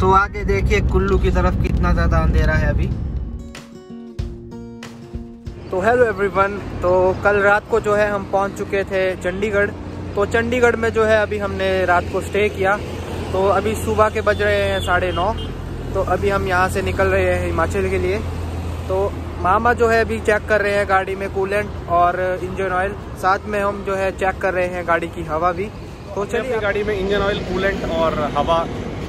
तो आगे देखिए कुल्लू की तरफ़ कितना ज़्यादा अंधेरा है अभी। तो हेलो एवरीवन तो कल रात को जो है हम पहुँच चुके थे चंडीगढ़। तो चंडीगढ़ में जो है अभी हमने रात को स्टे किया। तो अभी सुबह के बज रहे हैं साढ़े नौ। तो अभी हम यहाँ से निकल रहे हैं हिमाचल के लिए। तो मामा जो है अभी चेक कर रहे हैं गाड़ी में कूलेंट और इंजन ऑयल साथ में हम जो है चेक कर रहे हैं गाड़ी की हवा भी। तो चलिए गाड़ी में इंजन ऑयल कूलेंट और हवा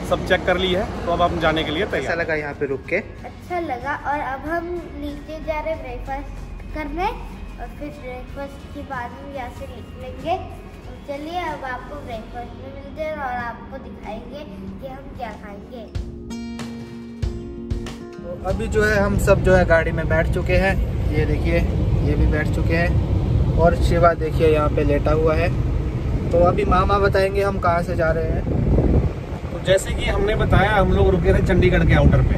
सब चेक कर ली है तो अब हम जाने के लिए कैसा लगा यहाँ पे रुक के। अच्छा लगा और अब हम नीचे जा रहे ब्रेकफास्ट करने और फिर ब्रेकफास्ट के बाद हम यहाँ से निकलेंगे। तो चलिए अब आपको ब्रेकफास्ट में मिलते हैं और आपको दिखाएँगे कि हम क्या खाएँगे। तो अभी जो है हम सब जो है गाड़ी में बैठ चुके हैं। ये देखिए ये भी बैठ चुके हैं। और शिवा देखिए यहाँ पे लेटा हुआ है। तो अभी मामा बताएँगे हम कहाँ से जा रहे हैं। जैसे कि हमने बताया, हम लोग रुके थे चंडीगढ़ के आउटर पे।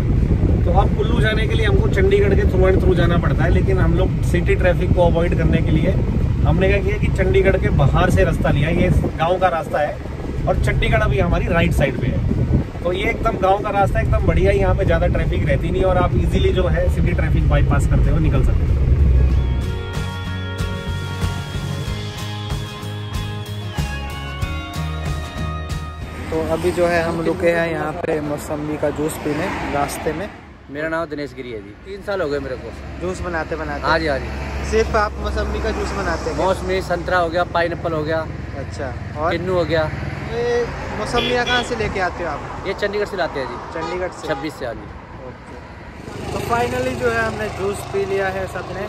तो अब कुल्लू जाने के लिए हमको चंडीगढ़ के थ्रू एंड थ्रू जाना पड़ता है, लेकिन हम लोग सिटी ट्रैफ़िक को अवॉइड करने के लिए हमने क्या किया कि चंडीगढ़ के बाहर से रास्ता लिया। ये गाँव का रास्ता है और चंडीगढ़ अभी हमारी राइट साइड पे है। तो ये एकदम गाँव का रास्ता एकदम बढ़िया यहाँ पे ज़्यादा ट्रैफ़िक रहती नहीं और आप इजीली जो है सिटी ट्रैफ़िक बाईपास करते हुए निकल सकते तो अभी जो है हम रुके हैं यहाँ पे मौसमी का जूस पीने रास्ते में। मेरा नाम दिनेश गिरी है जी। तीन साल हो गए मेरे को। जूस बनाते बनाते। हाँ जी हाँ जी। सिर्फ़ आप मौसमी का जूस बनाते हैं मौसमी संतरा हो गया पाइन हो गया अच्छा और? किन्नू हो गया। ये मौसमिया कहाँ से लेके आते हो आप? ये चंडीगढ़ से लाते हैं जी। चंडीगढ़ से? छब्बीस से हाँ जी। ओके। तो फाइनली जो है हमने जूस पी लिया है सबने।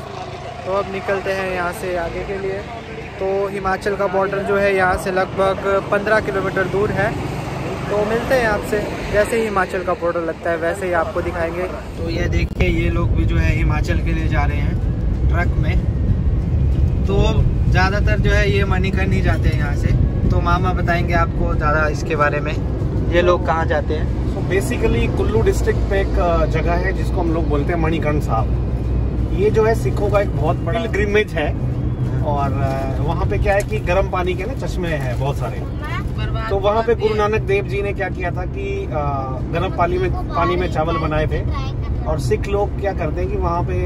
तो अब निकलते हैं यहाँ से आगे के लिए। तो हिमाचल का बॉर्डर जो है यहाँ से लगभग 15 किलोमीटर दूर है। तो मिलते हैं आपसे। जैसे ही हिमाचल का बॉर्डर लगता है वैसे ही आपको दिखाएँगे। तो ये देखिए ये लोग भी जो है हिमाचल के लिए जा रहे हैं ट्रक में। तो ज़्यादातर जो है ये मणिकर्ण ही जाते हैं यहाँ से। तो मामा बताएँगे आपको ज़्यादा इसके बारे में। ये लोग कहाँ जाते हैं? तो बेसिकली कुल्लू डिस्ट्रिक्ट पे एक जगह है जिसको हम लोग बोलते हैं मणिकर्ण साहब। ये जो है सिखों का एक बहुत बड़ा ग्रिमेज है। और वहाँ पे क्या है कि गर्म पानी के ना चश्मे हैं बहुत सारे। तो वहाँ पे गुरु नानक देव जी ने क्या किया था कि गर्म पानी में पानी में चावल बनाए थे। और सिख लोग क्या करते हैं कि वहाँ पे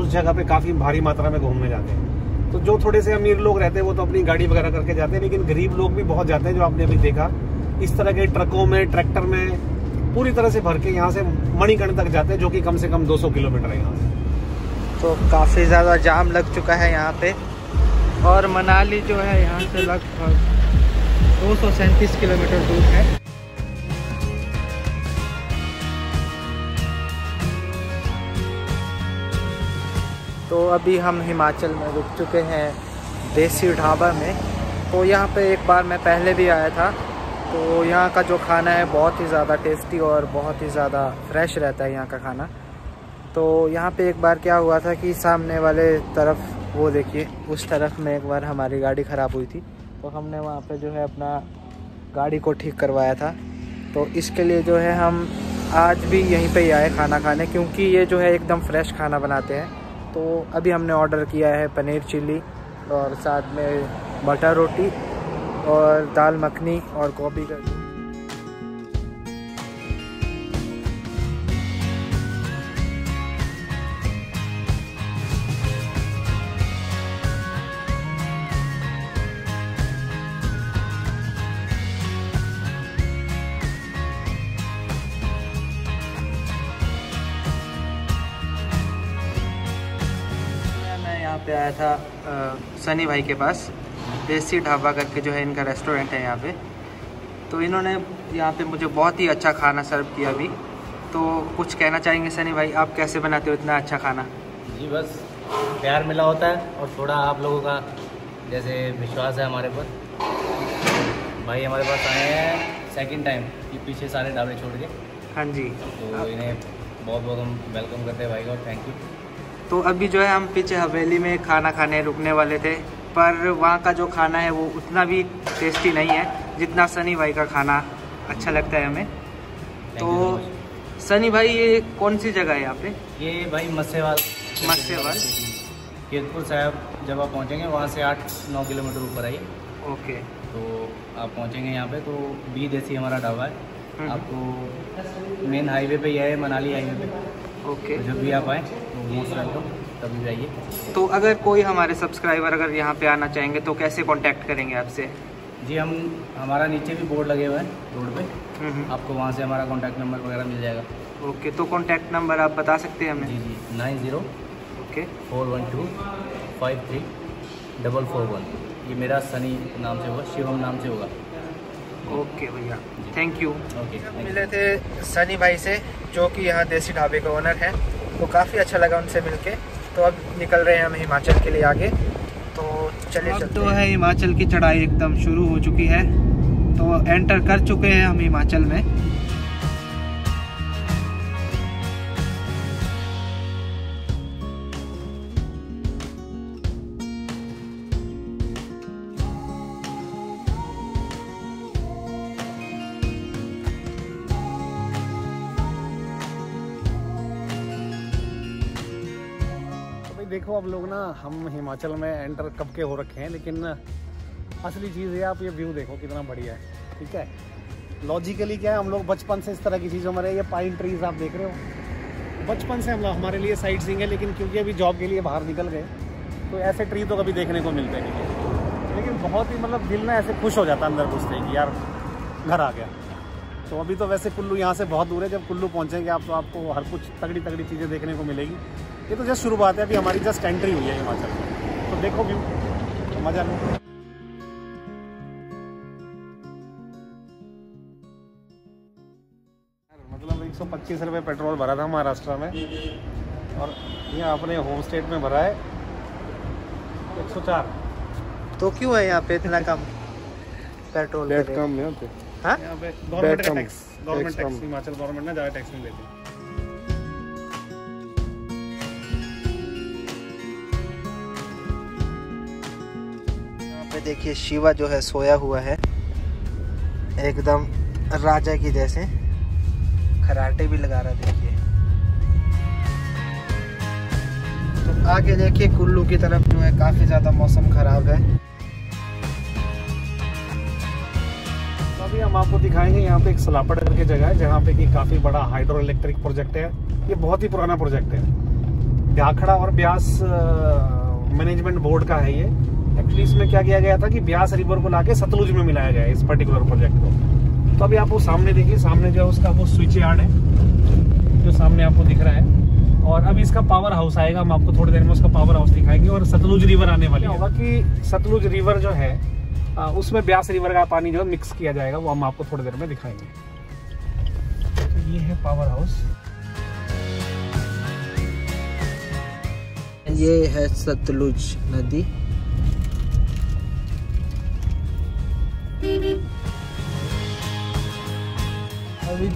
उस जगह पे काफ़ी भारी मात्रा में घूमने जाते हैं। तो जो थोड़े से अमीर लोग रहते हैं, वो तो अपनी गाड़ी वगैरह करके जाते हैं, लेकिन गरीब लोग भी बहुत जाते हैं, जो आपने अभी देखा। इस तरह के ट्रकों में, ट्रैक्टर में, पूरी तरह से भर के यहाँ से मणिकर्ण तक जाते हैं, जो कि कम से कम 200 किलोमीटर है यहाँ से। तो काफ़ी ज़्यादा जाम लग चुका है यहाँ पे। और मनाली जो है यहाँ से लगभग दो सौ सैंतीस किलोमीटर दूर है। तो अभी हम हिमाचल में रुक चुके हैं देसी ढाबा में। तो यहाँ पे एक बार मैं पहले भी आया था। तो यहाँ का जो खाना है बहुत ही ज़्यादा टेस्टी और बहुत ही ज़्यादा फ्रेश रहता है यहाँ का खाना। तो यहाँ पे एक बार क्या हुआ था कि सामने वाले तरफ़ वो देखिए, उस तरफ़ में एक बार हमारी गाड़ी ख़राब हुई थी तो हमने वहाँ पे जो है अपना गाड़ी को ठीक करवाया था। तो इसके लिए जो है हम आज भी यहीं पे ही आए खाना खाने, क्योंकि ये जो है एकदम फ्रेश खाना बनाते हैं। तो अभी हमने ऑर्डर किया है पनीर चिल्ली और साथ में बटर रोटी और दाल मखनी और गोभी का आया था आ, सनी भाई के पास। देसी ढाबा करके जो है इनका रेस्टोरेंट है यहाँ पे। तो इन्होंने यहाँ पे मुझे बहुत ही अच्छा खाना सर्व किया अभी। तो कुछ कहना चाहेंगे सनी भाई आप कैसे बनाते हो इतना अच्छा खाना? जी बस प्यार मिला होता है और थोड़ा आप लोगों का जैसे विश्वास है हमारे पर। भाई हमारे पास आए हैं सेकंड टाइम कि पीछे सारे ढाबे छोड़ के। हाँ जी। तो इन्हें बहुत बहुत हम वेलकम करते हैं भाई को थैंक यू तो अभी जो है हम पीछे हवेली में खाना खाने रुकने वाले थे पर वहाँ का जो खाना है वो उतना भी टेस्टी नहीं है जितना सनी भाई का खाना अच्छा लगता है हमें। तो सनी भाई ये कौन सी जगह है यहाँ पे? ये भाई मस्सेवाल। मस्सेवाल। केतपुर साहब जब आप पहुँचेंगे वहाँ से आठ नौ किलोमीटर ऊपर आइए। ओके। तो आप पहुँचेंगे यहाँ पे तो बी देसी हमारा ढाबा है। हम्म। आपको मेन हाईवे पे ही है मनाली हाईवे पे। ओके। तो जब भी आप आए तो तभी जाइए। तो अगर कोई हमारे सब्सक्राइबर अगर यहाँ पे आना चाहेंगे तो कैसे कांटेक्ट करेंगे आपसे? जी हम हमारा नीचे भी बोर्ड लगे हुए हैं रोड पे। हम्म, आपको वहाँ से हमारा कॉन्टैक्ट नंबर वगैरह मिल जाएगा। ओके तो कॉन्टैक्ट नंबर आप बता सकते हैं हमें? जी जी। Nine zero okay four one two five three double four one ये मेरा सनी नाम से होगा शिवम नाम से होगा। ओके भैया। थैंक यू ओके मिले थे सनी भाई से जो कि यहाँ देसी ढाबे का ओनर है। तो काफ़ी अच्छा लगा उनसे मिलके। तो अब निकल रहे हैं हम हिमाचल के लिए आगे। तो चलिए तो है। हिमाचल की चढ़ाई एकदम शुरू हो चुकी है। तो एंटर कर चुके हैं हम हिमाचल में। भाई देखो अब लोग ना, हम हिमाचल में एंटर कब के हो रखे हैं, लेकिन असली चीज़ है, आप ये व्यू देखो कितना बढ़िया है, ठीक है? लॉजिकली क्या है, हम लोग बचपन से इस तरह की चीज़ों में रहे, ये पाइन ट्रीज आप देख रहे हो। बचपन से हम लोग, हमारे लिए साइड सींग है, लेकिन क्योंकि अभी जॉब के लिए बाहर निकल गए तो ऐसे ट्री तो कभी देखने को मिलते नहीं है। लेकिन बहुत ही मतलब दिल ना ऐसे खुश हो जाता अंदर घुसते कि, यार, घर आ गया। तो अभी तो वैसे कुल्लू यहाँ से बहुत दूर है, जब कुल्लू पहुँचेंगे आप तो आपको हर कुछ तगड़ी तगड़ी चीज़ें देखने को मिलेगी। ये तो जस्ट शुरुआत है अभी हमारी जस्ट एंट्री हुई है हिमाचल में। तो देखो व्यू तो मज़ा लो। मतलब एक सौ पच्चीस रुपये पेट्रोल भरा था महाराष्ट्र में और यहाँ अपने होम स्टेट में भरा है एक सौ चार। तो क्यों है यहाँ पे इतना कम पेट्रोल का रेट? नहीं हाँ? यहाँ पे। गवर्नमेंट कम, tax government tax tax Himachal government ना ज़्यादा टैक्स नहीं लेती देखिए शिवा जो है सोया हुआ है। एकदम राजा की जैसे। खराटे भी लगा रहा देखिए। तो आगे देखिए कुल्लू की तरफ़ जो है काफ़ी ज़्यादा मौसम खराब है। तो अभी हम आपको दिखाएँगे यहाँ पे एक सलापड़ करके जगह है, जहाँ पे कि काफ़ी बड़ा हाइड्रो इलेक्ट्रिक प्रोजेक्ट है। ये बहुत ही पुराना प्रोजेक्ट है। ब्याखड़ा और ब्यास मैनेजमेंट बोर्ड का है ये। एक्चुअली इसमें क्या किया गया था कि ब्यास रिवर को लाके सतलुज में मिलाया गया है इस पर्टिकुलर प्रोजेक्ट को। तो अभी आप वो सामने देखिए सामने जो है उसका वो स्विच यार्ड है जो सामने आपको दिख रहा है। और अभी इसका पावर हाउस आएगा हम आपको थोड़ी देर में उसका पावर हाउस दिखाएँगे और सतलुज रिवर आने वाली होगा कि सतलुज रिवर जो है उसमें ब्यास रिवर का पानी जो है मिक्स किया जाएगा वो हम आपको थोड़ी देर में दिखाएँगे। तो ये है पावर हाउस ये है सतलुज नदी।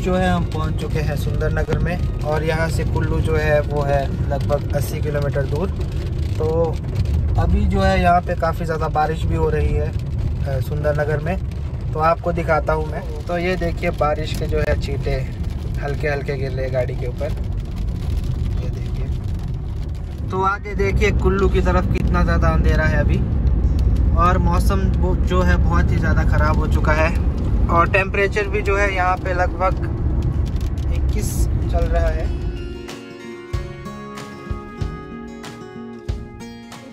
जो है हम पहुँच चुके हैं सुंदरनगर में और यहाँ से कुल्लू जो है वो है लगभग 80 किलोमीटर दूर। तो अभी जो है यहाँ पे काफ़ी ज़्यादा बारिश भी हो रही है अ, सुंदरनगर में। तो आपको दिखाता हूँ मैं। तो ये देखिए बारिश के जो है चीटे हल्के हल्के गिर रहे गाड़ी के ऊपर। ये देखिए। तो आगे देखिए कुल्लू की तरफ़ कितना ज़्यादा अंधेरा है अभी। और मौसम जो है बहुत ही ज़्यादा ख़राब हो चुका है। और टेम्परेचर भी जो है यहाँ पे लगभग 21 चल रहा है?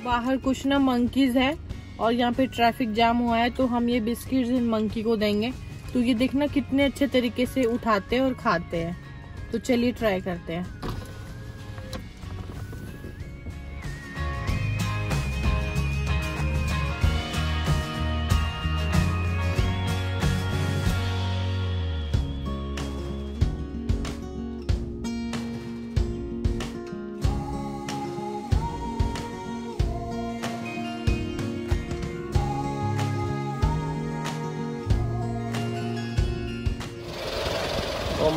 बाहर कुछ ना मंकीज है और यहाँ पे ट्रैफ़िक जाम हुआ है तो हम ये बिस्किट्स इन मंकी को देंगे। तो ये देखना कितने अच्छे तरीके से उठाते हैं और खाते हैं। तो चलिए ट्राई करते हैं।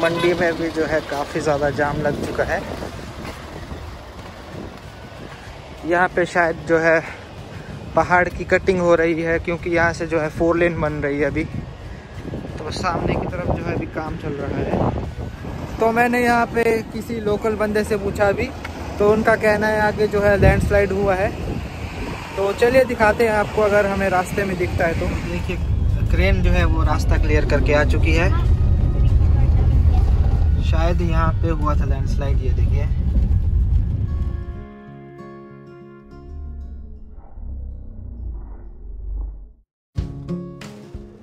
मंडी में भी जो है काफ़ी ज़्यादा जाम लग चुका है। यहाँ पे शायद जो है पहाड़ की कटिंग हो रही है, क्योंकि यहाँ से जो है फोर लेन बन रही है अभी। तो सामने की तरफ़ जो है अभी काम चल रहा है। तो मैंने यहाँ पे किसी लोकल बंदे से पूछा अभी तो उनका कहना है आगे जो है लैंडस्लाइड हुआ है। तो चलिए दिखाते हैं आपको, अगर हमें रास्ते में दिखता है तो। देखिए क्रेन जो है वो रास्ता क्लियर करके आ चुकी है। शायद यहाँ पे हुआ था लैंडस्लाइड ये देखिए।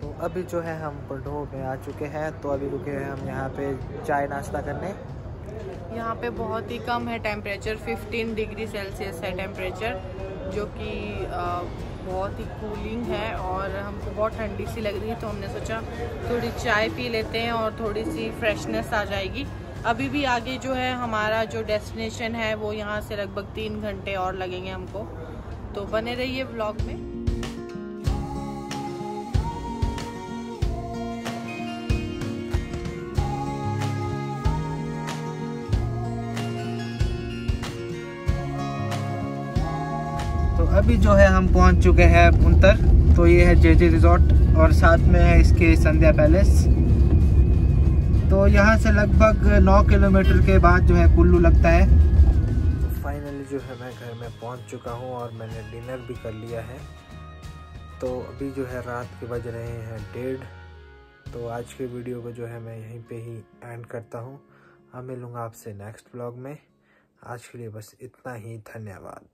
तो अभी जो है हम पढ़ो में आ चुके हैं तो अभी रुके हैं हम यहाँ पे चाय नाश्ता करने। यहाँ पे बहुत ही कम है टेम्परेचर 15 डिग्री सेल्सियस है टेम्परेचर जो कि बहुत ही कूलिंग है और हमको बहुत ठंडी सी लग रही है तो हमने सोचा थोड़ी चाय पी लेते हैं और थोड़ी सी फ्रेशनेस आ जाएगी। अभी भी आगे जो है हमारा जो डेस्टिनेशन है, वो यहाँ से लगभग तीन घंटे और लगेंगे हमको। तो बने रहिए ब्लॉग में। अभी जो है हम पहुँच चुके हैं भुंतर तो ये है जे जे रिजॉर्ट और साथ में है इसके संध्या पैलेस। तो यहाँ से लगभग 9 किलोमीटर के बाद जो है कुल्लू लगता है। फाइनली जो है मैं घर में पहुँच चुका हूँ और मैंने डिनर भी कर लिया है। तो अभी जो है रात के बज रहे हैं डेढ़। तो आज के वीडियो को जो है मैं यहीं पे ही एंड करता हूँ। अब मिलूँगा आपसे नेक्स्ट ब्लॉग में। आज के लिए बस इतना ही, धन्यवाद।